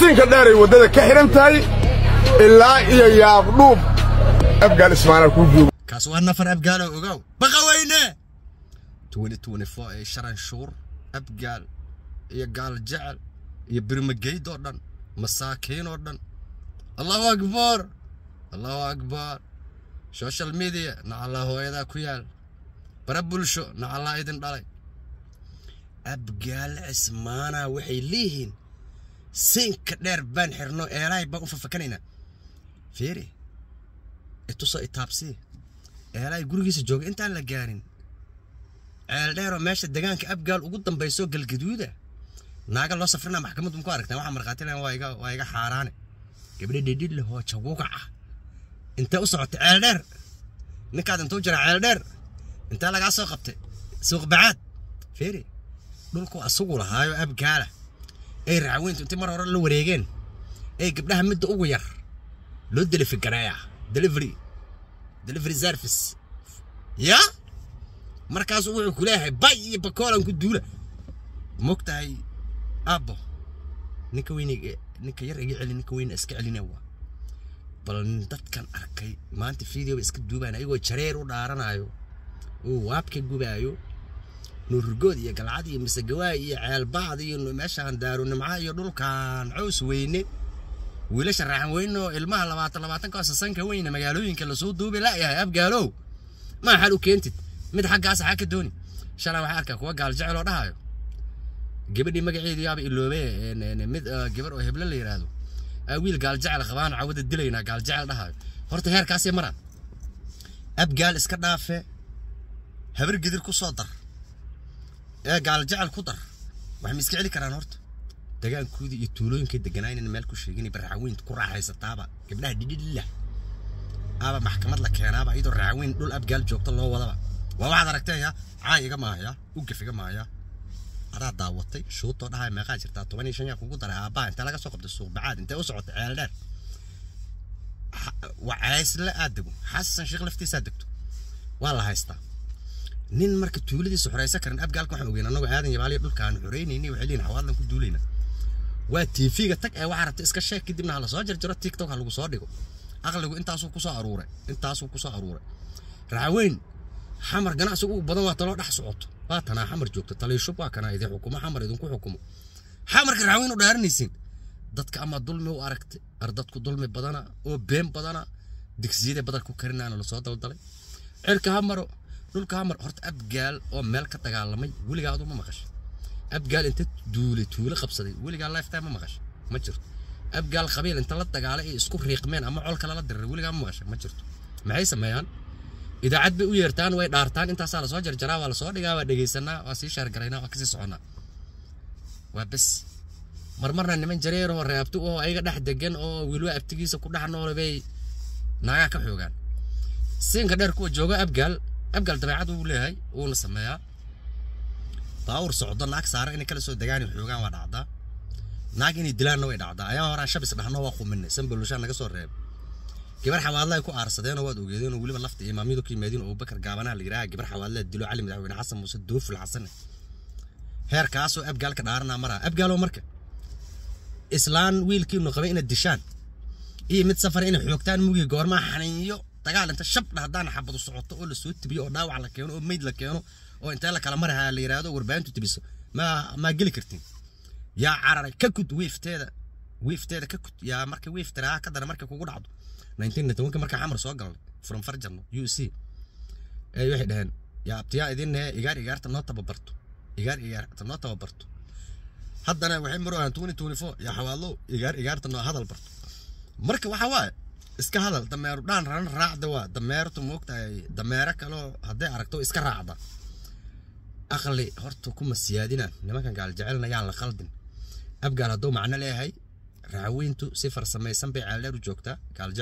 siinka dheeray waddada ka xidhan tahay ilaa iyo yaabdhuub abgaal ismaanaa kuu joogo. Kaas waa nafar abgaalo ogow. Baqaweyne ee sharan shuur abgaal iyo gaal jecel iyo birmageyd oo dhan masaakiin oo dhan. Allahu akbar! Allahu akbar! Social media nacallaa hooyadaa ku yaal. Bara bulsho nacallaa idin dhalay. Abgaal cismaanaa waxay leeyihiin siinka dheer baan xirno eelahay baan u fafakanaynaa fiiri ituso itaabsii eelahay gurigiisa jooga intaan la gaarin. Ceel dheeroo meesha degaanka abgaal ugu dambayso galgaduuda. Naaga loo safrinaa maxkamaddu ma ku aragtaa waxaa markhaati lahan waa iga xaaraane. Gabdha dhidhidle hoo jagugac ah. Intee u socotay ceel dheer. Ninkaad intuu jira ceel dheer. Intee lagaa soo qabtay. Suuq bacaad. Fiiri dhulku asugu lahaayo abgaala ay raaweyntu intii mar hore la wareegeen ay gabdhaha midda ugu yar loo delifi gareeya delivery. Delivery service. Ya? Markaasuu wuxuu ku leeyahay bay iyo bakoolan ku duula mogtahay aabbo ninka weyne ninka yar iga celi ninka weyne iska celina waa bal dadkan arkay maanta videoba iska duubaan ayagoo jareer u dhaaranayo oo waabka gubaayo nuurgood iyo galcad iyo misegawaa iyo ceelbacd iyo meeshaan daarunimca iyo dhulkan cows weyne. Wiilasha raaxan weyne oo ilmaha labaatan labaatanka sasanka weyne magaalooyinka la soo duubi la'yahay abgaalow maa xal u keentid? Mid xaggaas xaa ka dooni. Shalay waxaa arkaa kuwa gaal jecel oo dhahayo gabadhii magaceedu yaaba iloobe mid gabar oo heblo la yidhaahdo wiil gaal jecel qabaan cawada dilaynaa gaal jecel dhahayo horta heerkaasay maraan abgaal iska dhaafe habar gidir ku soo dar إيه، قال جعل كدر وحنا مسكعلي كران هورت دغان كودي يتولوين كي دغناين إن مالكو شيغيني برعوين كو راهي سطابا قبلها ديد الله أبا محكمة لك كان ابا يدو راعوين دول أب قال جوقت لو ودبا وما عاد ركتيا عايقه ما هيا وقفي ما هيا ارا داوتي شو تو دهاي مقا جرتا 12 شنيا كو درا أبا إنت لا سوق قبل السوق. بعاد إنت وسعت عيال دار وعايس لا ادبو حسن شغل افتي صدقتو والله هاي ستار nin marka tuuladiisa xoreysan karin abgaalka waxaan ogeyn annagoo aadan yabaaliya dhulkaan xoreynayni waxay xawaadan ku duulayna. Waa tv-ga tag ee waxaa rabta iska sheeg kadibna ha la soo jarjaro tiktok ha lagu soo dhigo. Aqligu intaasuu ku soo aruuray intaasuu ku soo aruuray. Raaweyn xamar ganacsiga ugu badan waa taloo dhex socoto. Waa tanaa xamar joogta taliishub waa kanaa idin xukumo xamar idinku xukumo. Xamarka raaweyn u dhaaranaysiin dadka ama dulmi u aragtay ardadku dulmi badana oo been badana digsiyada badal ku karinaana la soo daldalay. Cirka ha maro dhulka ha maro horta abgaal oo meel ka dagaalamay weligaa ma maqashay abgaal inta duulay tuulo qabsaday weligaa lifetime ma maqashay ma jirto. Abgaal qabiil inta la dagaalay ay isku riiqmeen ama col kale la diriray weligaa ma maqashay ma jirto. Maxay sameeyaan? Idaacad bay u yeertaan way dhaartaan intaasaa la soo jarjaraa waa la soo dhigaa waa dhegaysanaa waa sii shaargaraynaa waa ka sii soconaa waa bes. Marmarna niman jareer oo reebto oo ayaga dhex degan oo weliba abtigiisa ku dhex nool naagaa ka xoogaan. Siinka dheer kuwa jooga abgaal abgaal dabeecad uu leeyahay wuuna sameeyaa baawur socdo naag saara inay kala soo degaan xoogaan waa dhacdaa naag inay dilaanna way dhacdaa ayaa horaa shabis dhahno waa quminay sanbalushaa naga soo reeb gabar xawaadla ay ku aarsadeenoo waad ogeedeen oo weliba lafta imaamyadu ka yimaadeen oo bakar gaabanaha la yidhaha gabar xawaadla dilo cali madaxweyne xasan muuse dooful xasane heerkaasoo abgaalka dhaaranaa maraa abgaaloo marka islaan wiilkiinu qabay inaad dishaan iyo mid safar inay xoogtaan mugii goormaa xaniinyo dagaal inta shabdha haddaan xabadu socoto oo la soo tibiyo oo dhaawac la keeno oo meyd la keeno oo intee la kala marahaa la yidhaahdo warbaahintu tibiso maa geli kartiin. Yaa cararay ka kud wiifteeda wiifteeda ka kud yaa marka wiiftiraa ka dara marka kugu dhacdo. 1991 markaa xamar soo galnay from farjarno u c. Ee waxay dhaheen yaa abtiyaa idin nehe igaar igaarta noo tababarto igaar igaarta noo tababarto. Haddana waxay maro ahaan 2024 yaa xawaadlo igaar igaarta noo hadal barto. Marka waxa waaye iska hadal dameeru dhaan ran raacda waa dameertu moogtahay dameero kaloo hadday aragto iska raacda. Aqli horta kuma siyaadinaan nimankan gaal jecelna yaan la qaldin abgaal hadduu macno leeyahay raaweyntu si farsamaysan bay ceeldheer u joogtaa gaal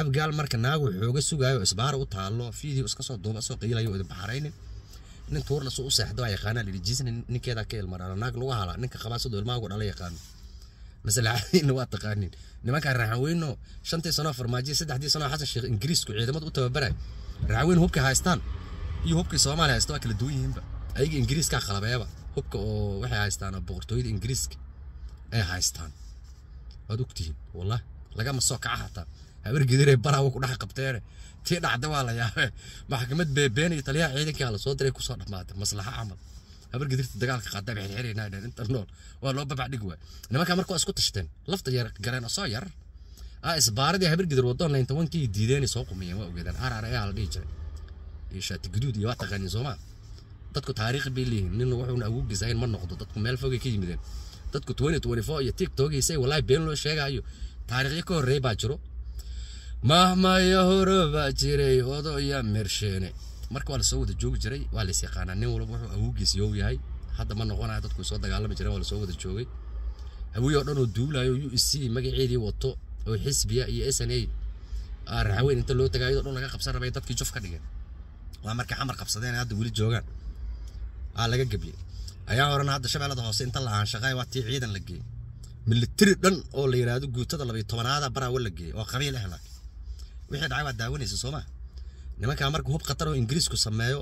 abgaal marka naagu xooga sugaayo isbaara u taallo fiidii iska soo duuba soo qiilayo idin baxaraynin nin tuurla soo u seexdo waa yaqaanaa jiisna ninkeedaa ka ilmaraan naag lagu halaa ninka qabaa sidoo ilmaagu dhala yaqaano مثل عين لو تقانين نما كان راوينو شنتي سنه فرماجي سدح دي سنه حسن الشيخ انجريس كو عيدمد أو تبرى راوين هوبك هايستان يو هوبك سومالي هايستو كل دوين با أي انجريس كا خلبايا با هوبك أو إيه، وخي هايستان بوقرتويد انجريس اي هايستان. ادوكتين والله. لا ما سو كعهتا هبر برا و كدح قبتين تي دحدا وا يا محكمة بيبين إيطاليا عيدك على صدري كو سو دمات مصلحة عمل. Habar gidirta dagaalka qaada bay xirxiraynaa dheen inta waa loo babac dhig waay. Waa isku tashteen lafta yar gareen oo soo yar ah isbaaradii habar gidir waddoon laynta wankii diideen soo qumiyeen waa ogeedaan. Arar ayaa la dhihi jiray. Iyo shaati guduud iyo waa taqaaniin soomaa. Dadku taariikhi bay leeyihiin. Nin wuxuuna awoogisayn ma noqdo. Dadku meel fogay ka yimideen. Dadku iyo tiktok isay been loo sheegayo taariikhyo ka horreey baa jiro. Mahmaya hore baa jiray odo iyo mersheene marka waa la soo wada joogi jiray waa lays yaqaanaa. Nin walba wuxuu awoogiis yow yahay. Hadda ma noqonaya dadku soo dagaalami jireen waa la soo wada joogay. Hawiye oo dhan oo duulayo u c magaceedii wato oo xisbiya iyo s n a raxweyn inta loo tagaayo dhan laga qabsan rabay dadkii juf ka dhigeen. Waa markay xamar qabsadeen hadda weli joogaan. Aa laga gebyey ayaa horena hadda shabeellada hoose inta la aanshaqay waa tii ciidan la geeyey. Militari dhan oo la yidhaahdo guutada labayo tobanaada baraawo la geeyey. Oo qabiil ah wixii dhacay waa daawanaysa soo nimankaa marka hub khatar oo ingiriisku sameeyo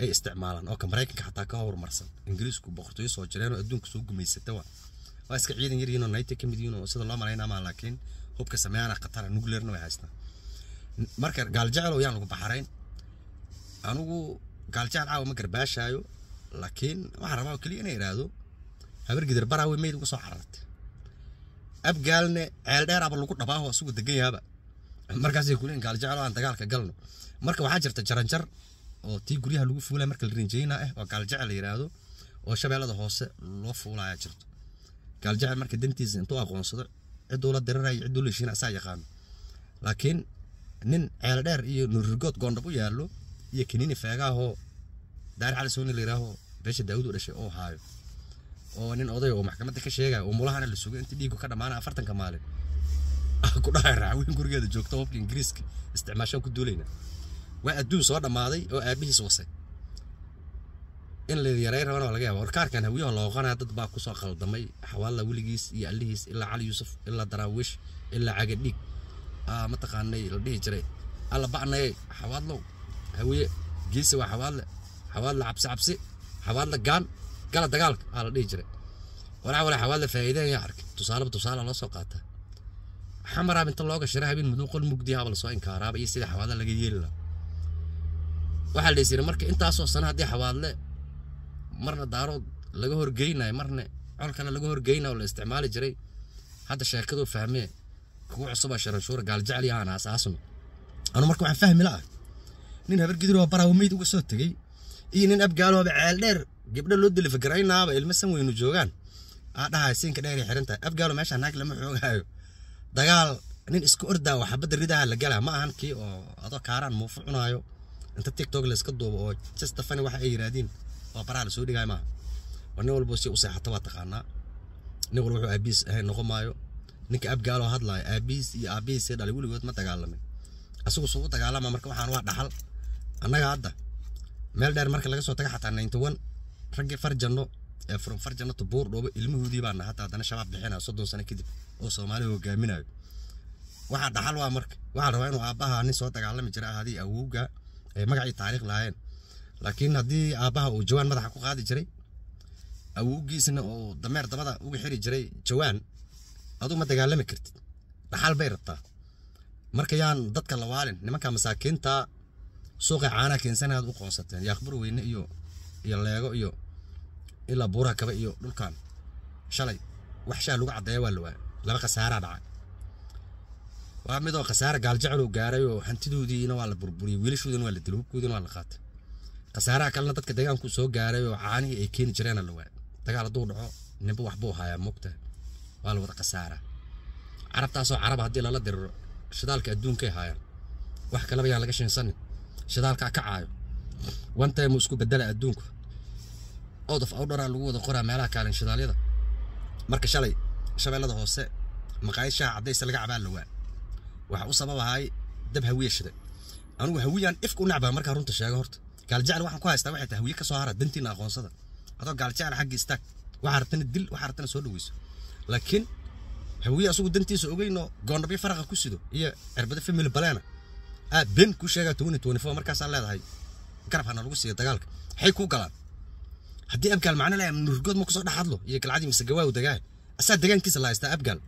ay isticmaalaan oo ka maraykanka xataa ka horumarsan. Ingiriisku boqortooyo soo jireen oo adduunka soo gumaysata waa waa iska ciidan yar yihiin oo nayta ka mid yihiin oo sida loo malaynaa laakiin hubka sameeyana khatara nuclearna way haystaan. Marka gaaljecel yaan lagu baxarayn anigu gaaljecel caawa ma garbaashaayo laakiin waxaan rabaa keliya inay idhaahdo habar gidir baraawe meyd uga soo carartay. Abgaalne ceel dheer aba lagu dhabaaho asugu degan yahaaba markaasay kuleeyiin gaaljecel aan dagaalka galno. Marka waxaa jirta jaranjar oo tii guryaha lagu fuulaya marka la rinjeyna ah oo gaaljecel la yidhaahdo oo shabeellada hoose loo fuulaya jirto. Gaaljecel marka dantiisa intuu aqoonsado cidduu la dirirayo cidduu la heshiina asaa yaqaano. Laakiin nin ceel dheer iyo nurrigood goondhab u yaallo iyo kaniini feegaahoo daari cali la yidhaaho beesha daawud u dhashay oo haayo. Oo nin oday oo maxkamadda ka sheegaya oo mulahana la sugo intii dhiigu ka dhammaana afartanka maalin ku dhahay raaweyn gurigeeda joogta hubka ingiriiska isticmaashaan ku duulayna waa adduun soo dhammaaday oo aabihiis wasay. In la yareyn rabana waa laga yaaba warkaarkan hawiyaha looqanaya dad baa ku soo qaldamay xawaalla weligiis iyo allihiis ilaa cali yuusuf ilaa daraawish ilaa cagadhiig mataqaanay la dhihi jiray. Alla ba'nayay xawaadlow hawiye geesi waa xawaadle xawaadle cabsi cabsi xawaadle gaan gala dagaalka. Aa la dhihi jiray. Walaa walaa xawaadle faa'iideen yaa arkay. Tusaaleba tusaale loo soo qaataa xamaraab inta looga shira habeen muduu qol mugdiyaaba la soo inkaaraaba iyo sidii xawaadle laga yeeli lahaa. Waxaa la yiri marka intaasoo sano haddii xawaadle marna daarood laga horgeynayo marna col kale laga horgeynayo la isticmaali jiray hadda sheekaduu fahmee kugu cusubaa sharanshuura gaaljecel yahaan aasaasno anu marka waxaan fahmi la'ah nin habar gidir oo baraawo meyd uga soo tegey iyo nin abgaalooba ceel dheer gabdho loo delifagaraynaaba ilmo san weynu joogaan. Aa dhahay siinka dheer ay xiran tahay. Abgaalo meesha naag lama xoogaayo dagaal nin isku ordaa oo xabadda ridaha la galaa ma ahan kii oo adoo kaaraan muufu cunaayo inta tiktok la iska duubo oo justafani waxa ay yidhaahdeen oo baraha la soo dhigaayo maaha. War nin walba si u seexata waa taqaanaa. Nin walba wuxuu aabiis ahayn noqon maayo. Ninka abgaaloo hadlaayo aabiis iyo aabihiisii dhalay weligood ma dagaalamin asigu suu u dagaalama marka waxaan waa dhaxal. Annaga hadda meel dheer marka laga soo taga xataa ninety one raggii farjanno ee from farjanno to buur dhoobo ilmahoodii baana hataa haddana shabaab bixinaya soddon sano kadib oo soomaaliya hogaaminayo. Waxaa dhaxal waa marka waxaa rabaa inuu aabbaha nin soo dagaalami jira ahaadii awowga ay magacii taariikh lahaayeen. Laakiin haddii aabbaha uu jawaan madaxa ku qaadi jiray awowgiisna uu dameer dabada uga xiri jiray jawaan aduu ma dagaalami kartid. Dhaxal bay rabtaa. Marka yaan dadka la waalin nimanka masaakiinta suuqa caanaha keensanaad u qoonsateen. Yaaqbur weyne iyo iyo leego iyo ilaa buuraha kaba iyo dhulkan shalay wax shaa lagu caddeeya waa la waaya laba khasaaraa dhacay. Waa midoo khasaare gaaljecel uu gaaray oo hantidoodiina waa la burburiyey wiilashoodina waa la dilay hubkoodina waa la qaatay. Khasaaraha kalena dadka deegaanku soo gaaray oo caanihii ay keeni jireena la dagaal hadduu dhaco ninba waxbuu hayaa moogtahay waa la wada khasaaraa carabtaasoo caraba haddii lala diriro shidaalka adduunkay haayaan. Wax kaleba yaan laga sheensanin shidaalkaa ka time isku bedela adduunku out of outdoora lagu wada qoraa meelaha kaalin shidaalyada marka shalay shabeellada hoose maqaayad shaaha caddaysa laga cabaa lawaa waxa u sababahay dab hawiye shiday. Anugu hawiyaan ifka u nacbaa markaa runta sheego horta. Gaaljecel waxaan ku haystaa waxay tahay hawiye ka hara dantiina aqoonsada. Adoo gaaljecel xagga istaag waxaa rabtana dil waxaa rabtana soo dhaweyso. Laakiin hawiye asugu dantiisa ogeyno goondhabyo faraqa ku sido iyo cirbado family baleena aad ben ku sheegaa twenty twenty four markaasaa leedahay. Garab hana lagu siiyo dagaalka. Maxay kuu galaan هدي أبقال معنا لا من رجود مقصود حضله يجيك العادي مسجواه ودجاج أسد دجان كيس الله يستأبقال